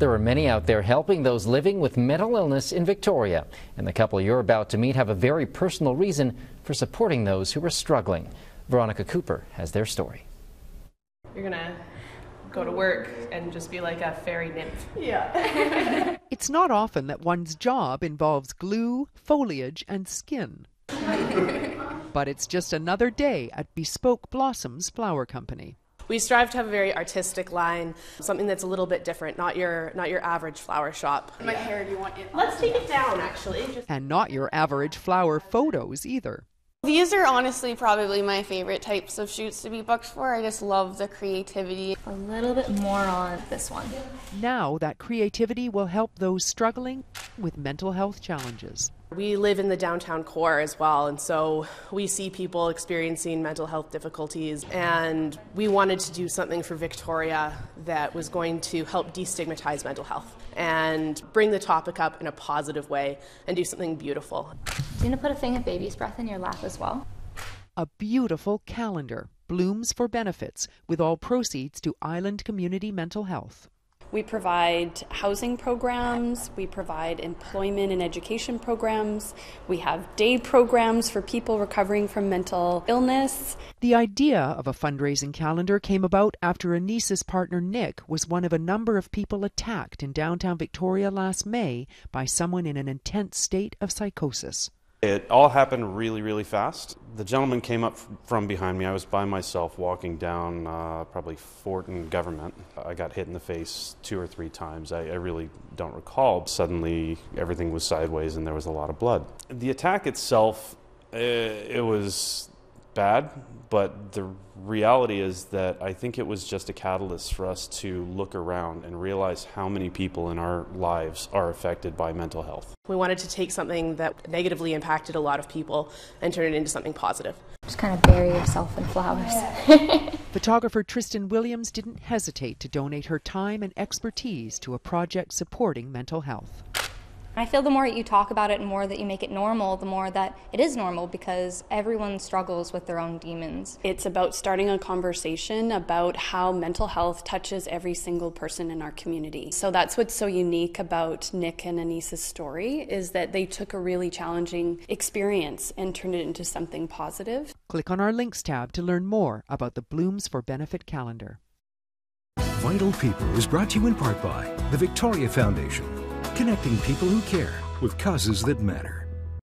There are many out there helping those living with mental illness in Victoria. And the couple you're about to meet have a very personal reason for supporting those who are struggling. Veronica Cooper has their story. You're gonna go to work and just be like a fairy nymph. Yeah. it's not often that one's job involves glue, foliage, and skin. but it's just another day at Bespoke Blossoms Flower Company. We strive to have a very artistic line, something that's a little bit different, not your not your average flower shop. My hair, do you want it? Let's take it down, actually. Just and not your average flower photos either. These are honestly probably my favorite types of shoots to be booked for. I just love the creativity. A little bit more on this one. Now that creativity will help those struggling with mental health challenges. We live in the downtown core as well, and so we see people experiencing mental health difficulties. And we wanted to do something for Victoria that was going to help destigmatize mental health and bring the topic up in a positive way and do something beautiful. Do you want to put a thing of baby's breath in your lap as well? A beautiful calendar, Blooms for Benefits, with all proceeds to Island Community Mental Health. We provide housing programs, we provide employment and education programs, we have day programs for people recovering from mental illness. The idea of a fundraising calendar came about after Anissa's partner Nick was one of a number of people attacked in downtown Victoria last May by someone in an intense state of psychosis. It all happened really, really fast. The gentleman came up from behind me. I was by myself walking down uh, probably Fort and Government. I got hit in the face two or three times. I, I really don't recall. Suddenly, everything was sideways and there was a lot of blood. The attack itself, uh, it was bad, but the reality is that I think it was just a catalyst for us to look around and realize how many people in our lives are affected by mental health. We wanted to take something that negatively impacted a lot of people and turn it into something positive. Just kind of bury yourself in flowers. Photographer Tristan Williams didn't hesitate to donate her time and expertise to a project supporting mental health. I feel the more you talk about it and more that you make it normal, the more that it is normal because everyone struggles with their own demons. It's about starting a conversation about how mental health touches every single person in our community. So that's what's so unique about Nick and Anissa's story is that they took a really challenging experience and turned it into something positive. Click on our links tab to learn more about the Blooms for Benefit calendar. Vital People is brought to you in part by the Victoria Foundation connecting people who care with causes that matter.